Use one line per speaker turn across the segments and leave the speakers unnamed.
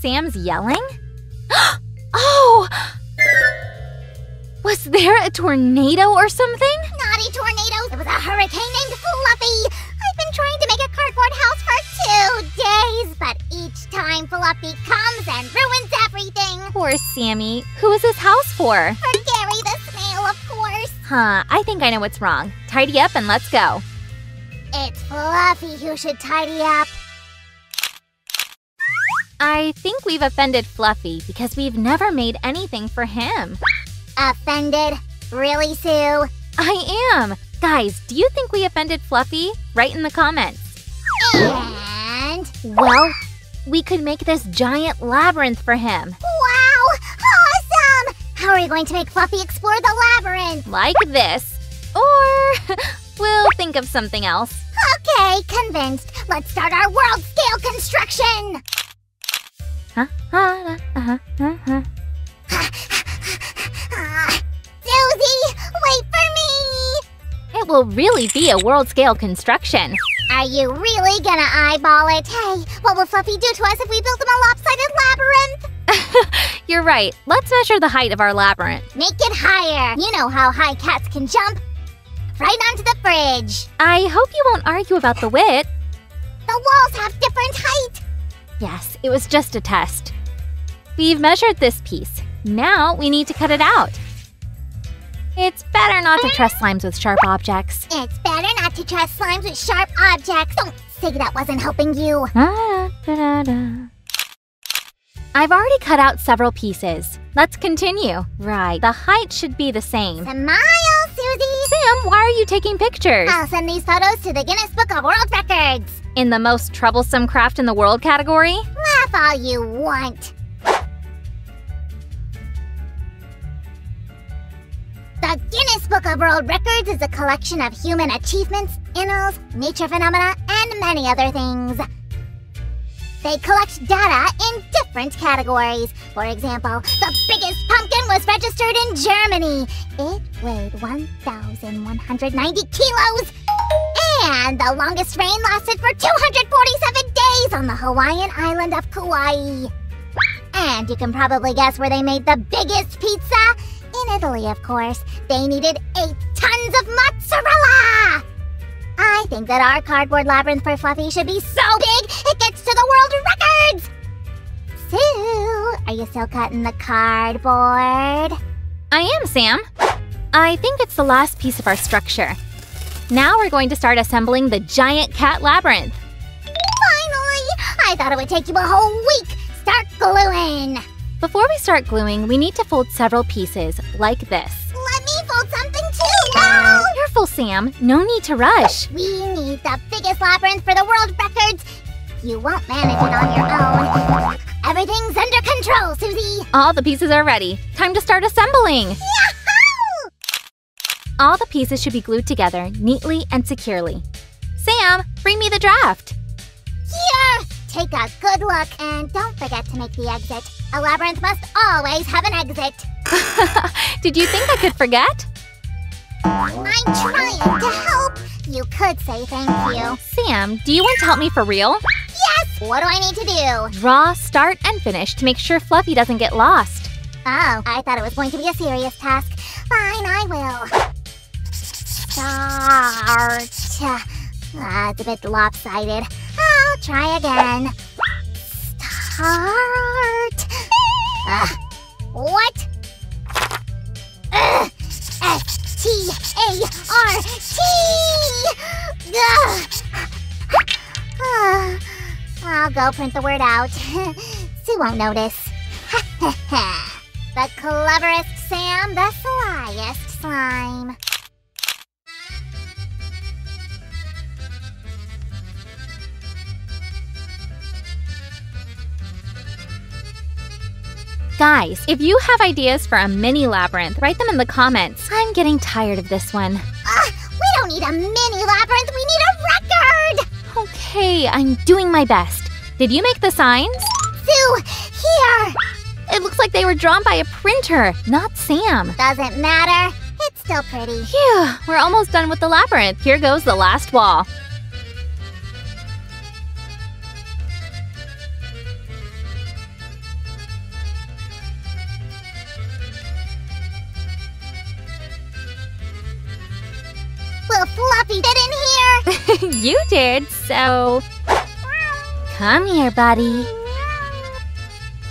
Sam's yelling? oh! Was there a tornado or something?
Naughty tornado! It was a hurricane named Fluffy! I've been trying to make a cardboard house for two days, but each time Fluffy comes and ruins everything!
Poor Sammy. Who is this house for?
For Gary the snail, of course!
Huh, I think I know what's wrong. Tidy up and let's go.
It's Fluffy who should tidy up.
I think we've offended Fluffy because we've never made anything for him.
Offended? Really, Sue?
I am! Guys, do you think we offended Fluffy? Write in the comments.
And.
Well, we could make this giant labyrinth for him.
Wow! Awesome! How are we going to make Fluffy explore the labyrinth?
Like this. Or we'll think of something else.
Okay, convinced. Let's start our world scale construction!
Huh? Uh, uh, uh, uh.
Susie, wait for me!
It will really be a world scale construction.
Are you really gonna eyeball it? Hey, what will Fluffy do to us if we build him a lopsided labyrinth?
You're right. Let's measure the height of our labyrinth.
Make it higher. You know how high cats can jump. Right onto the fridge.
I hope you won't argue about the width.
The walls have different height.
Yes, it was just a test. We've measured this piece. Now we need to cut it out. It's better not to trust slimes with sharp objects.
It's better not to trust slimes with sharp objects. Don't say that wasn't helping you.
Ah, da, da, da. I've already cut out several pieces. Let's continue. Right, the height should be the same.
Smile, Susie.
Sam, why are you taking pictures?
I'll send these photos to the Guinness Book of World Records.
In the most troublesome craft in the world category?
Laugh all you want. The Guinness Book of World Records is a collection of human achievements, animals, nature phenomena, and many other things. They collect data in different categories. For example, the biggest pumpkin was registered in Germany. It weighed 1,190 kilos. And the longest rain lasted for 247 days on the Hawaiian island of Kauai. And you can probably guess where they made the biggest pizza? In Italy, of course. They needed 8 tons of mozzarella! I think that our cardboard labyrinth for Fluffy should be so big it gets to the world records! Sue, are you still cutting the cardboard?
I am, Sam. I think it's the last piece of our structure. Now we're going to start assembling the giant cat labyrinth.
Finally! I thought it would take you a whole week! Start gluing!
Before we start gluing, we need to fold several pieces, like this.
Let me fold something too! No!
Careful, Sam. No need to rush.
We need the biggest labyrinth for the world records! You won't manage it on your own. Everything's under control, Susie!
All the pieces are ready. Time to start assembling.
Yahoo!
All the pieces should be glued together neatly and securely. Sam, bring me the draft.
Here! Take a good look and don't forget to make the exit. A labyrinth must always have an exit.
Did you think I could forget?
I'm trying to help. You could say thank you.
Sam, do you want to help me for real?
Yes! What do I need to do?
Draw, start, and finish to make sure Fluffy doesn't get lost.
Oh, I thought it was going to be a serious task. Fine, I will. Start. It's a bit lopsided. I'll try again. Start. Ah, what? Ugh. S T A R T. Ugh. Ah, I'll go print the word out. Sue won't notice. the cleverest Sam, the slyest slime.
Guys, if you have ideas for a mini labyrinth, write them in the comments. I'm getting tired of this one.
Ah, we don't need a mini labyrinth, we need a record!
Okay, I'm doing my best. Did you make the signs?
Sue, here!
It looks like they were drawn by a printer, not Sam.
Doesn't matter. It's still pretty.
Phew, we're almost done with the labyrinth. Here goes the last wall.
Will Fluffy fit in here?
you did, so. Come here, buddy.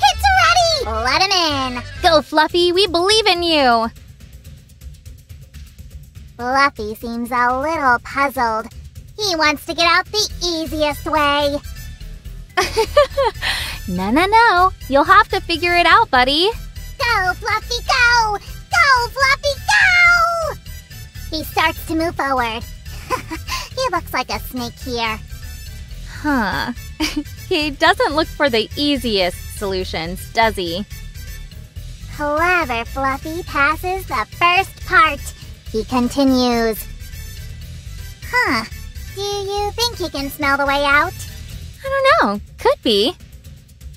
It's ready! Let him in.
Go, Fluffy, we believe in you.
Fluffy seems a little puzzled. He wants to get out the easiest way.
no, no, no. You'll have to figure it out, buddy.
Go, Fluffy, go! Go, Fluffy, go! He starts to move forward. he looks like a snake here.
Huh. he doesn't look for the easiest solutions, does he?
Clever Fluffy passes the first part. He continues. Huh. Do you think he can smell the way out?
I don't know. Could be.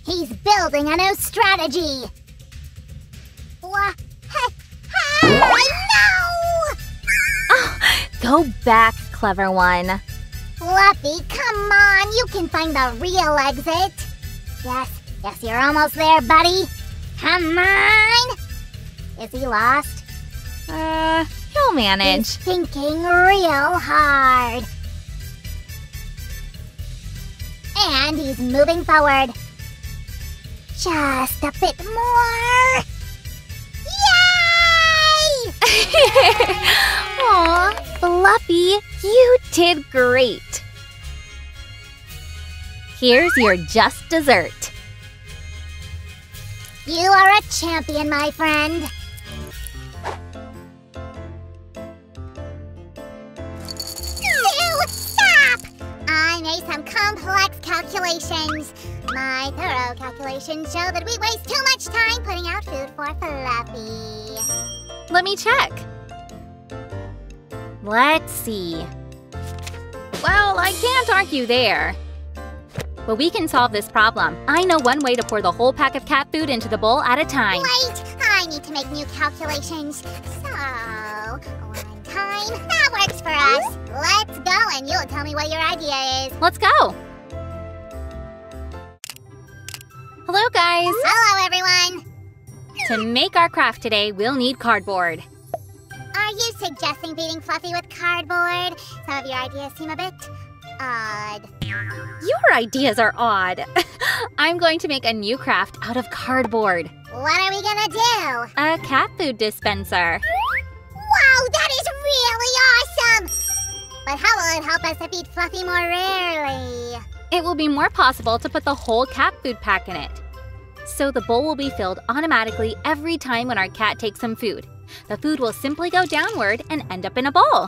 He's building a new strategy. What?
Go back, clever one.
Fluffy, come on. You can find the real exit. Yes, yes, you're almost there, buddy. Come on. Is he lost?
Uh, he'll manage.
He's thinking real hard. And he's moving forward. Just a bit more. Yay!
Aw, Fluffy, you did great. Here's your just dessert.
You are a champion, my friend. Stop! I made some complex calculations. My thorough calculations show that we waste too much time putting out food for Fluffy.
Let me check. Let's see. Well, I can't argue there. But we can solve this problem. I know one way to pour the whole pack of cat food into the bowl at a time.
Wait, I need to make new calculations. So, one time, that works for us. Let's go and you'll tell me what your idea is.
Let's go. Hello, guys.
Hello, everyone.
To make our craft today, we'll need cardboard.
Are you suggesting feeding Fluffy with cardboard? Some of your ideas seem a bit odd.
Your ideas are odd. I'm going to make a new craft out of cardboard.
What are we gonna do?
A cat food dispenser.
Wow, that is really awesome! But how will it help us to feed Fluffy more rarely?
It will be more possible to put the whole cat food pack in it. So the bowl will be filled automatically every time when our cat takes some food. The food will simply go downward and end up in a bowl.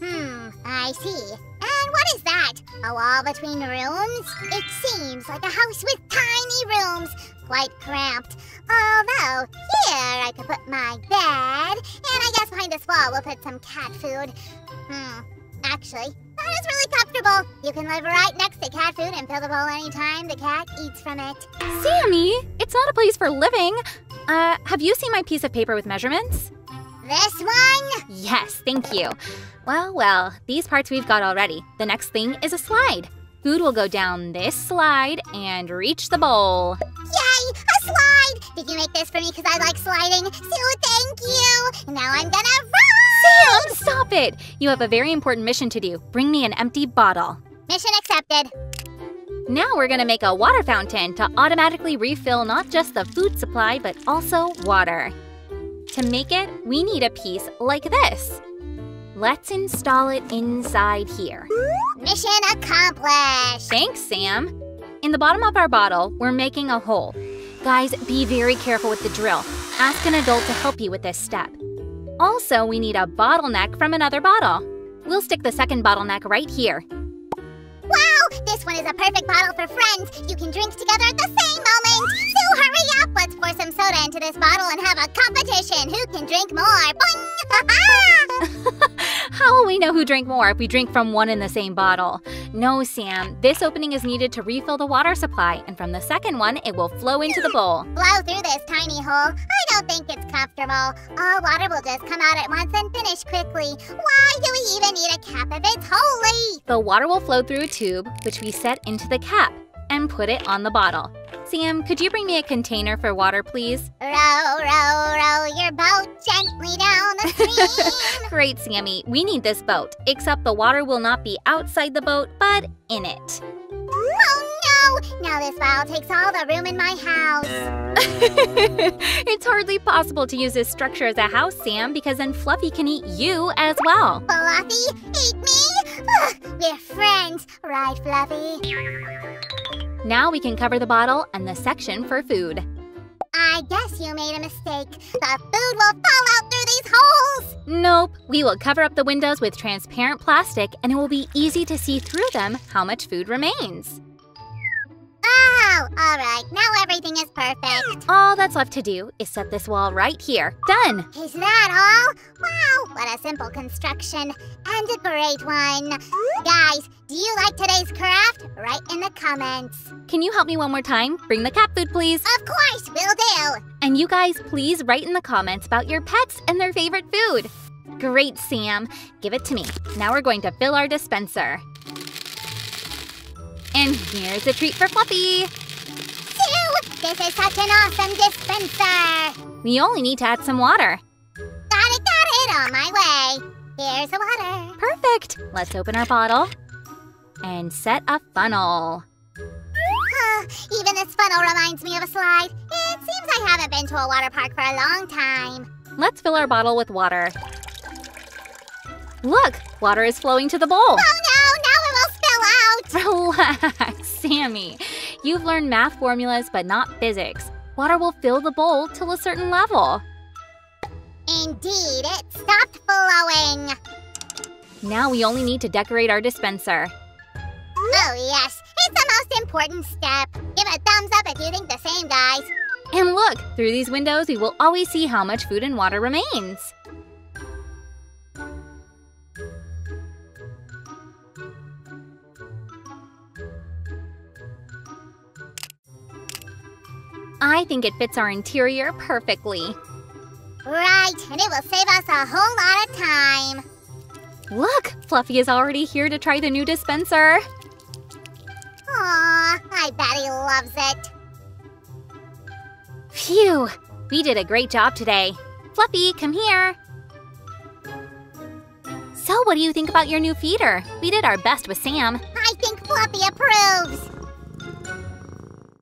Hmm, I see. And what is that? A wall between rooms? It seems like a house with tiny rooms, quite cramped. Although, here I could put my bed, and I guess behind this wall we'll put some cat food. Hmm, actually, that is really comfortable. You can live right next to cat food and fill the bowl anytime the cat eats from it.
Sammy, it's not a place for living. Uh, have you seen my piece of paper with measurements?
This one?
Yes, thank you. Well, well, these parts we've got already. The next thing is a slide. Food will go down this slide and reach the bowl.
Yay! A slide! Did you make this for me because I like sliding? So thank you! Now I'm gonna ride!
Sam, stop it! You have a very important mission to do. Bring me an empty bottle.
Mission accepted.
Now we're gonna make a water fountain to automatically refill not just the food supply, but also water. To make it, we need a piece like this. Let's install it inside here.
Mission accomplished.
Thanks, Sam. In the bottom of our bottle, we're making a hole. Guys, be very careful with the drill. Ask an adult to help you with this step. Also, we need a bottleneck from another bottle. We'll stick the second bottleneck right here.
Wow! This one is a perfect bottle for friends. You can drink together at the same moment. So hurry up! Let's pour some soda into this bottle and have a competition. Who can drink more?
How we know who drank more if we drink from one and the same bottle. No, Sam, this opening is needed to refill the water supply, and from the second one, it will flow into the bowl.
Blow through this tiny hole. I don't think it's comfortable. All water will just come out at once and finish quickly. Why do we even need a cap if it's holey?
The water will flow through a tube, which we set into the cap, and put it on the bottle. Sam, could you bring me a container for water, please?
Row, row, row your boat gently down the stream.
Great, Sammy. We need this boat, except the water will not be outside the boat, but in it.
oh no! Now this vial takes all the room in my house.
it's hardly possible to use this structure as a house, Sam, because then Fluffy can eat you as well.
Fluffy, eat me? Ugh, we're friends, right, Fluffy?
Now we can cover the bottle and the section for food.
I guess you made a mistake. The food will fall out through these holes.
Nope, we will cover up the windows with transparent plastic and it will be easy to see through them how much food remains.
Oh, all right. Now everything is perfect.
All that's left to do is set this wall right here. Done!
Is that all? Wow, what a simple construction. And a great one. Guys, do you like today's craft? Write in the comments.
Can you help me one more time? Bring the cat food, please.
Of course, will do.
And you guys, please write in the comments about your pets and their favorite food. Great, Sam. Give it to me. Now we're going to fill our dispenser. And here's a treat for Fluffy.
This is such an awesome dispenser.
We only need to add some water.
Got it, got it, on my way. Here's the water.
Perfect. Let's open our bottle and set a funnel.
Even this funnel reminds me of a slide. It seems I haven't been to a water park for a long time.
Let's fill our bottle with water. Look, water is flowing to the bowl.
Oh no, now it will spill out.
Relax, Sammy. You've learned math formulas, but not physics. Water will fill the bowl till a certain level.
Indeed, it stopped flowing.
Now we only need to decorate our dispenser.
Oh yes, it's the most important step. Give a thumbs up if you think the same, guys.
And look, through these windows, we will always see how much food and water remains. I think it fits our interior perfectly.
Right, and it will save us a whole lot of time.
Look, Fluffy is already here to try the new dispenser.
Aw, I bet he loves it.
Phew, we did a great job today. Fluffy, come here. So, what do you think about your new feeder? We did our best with Sam.
I think Fluffy approves.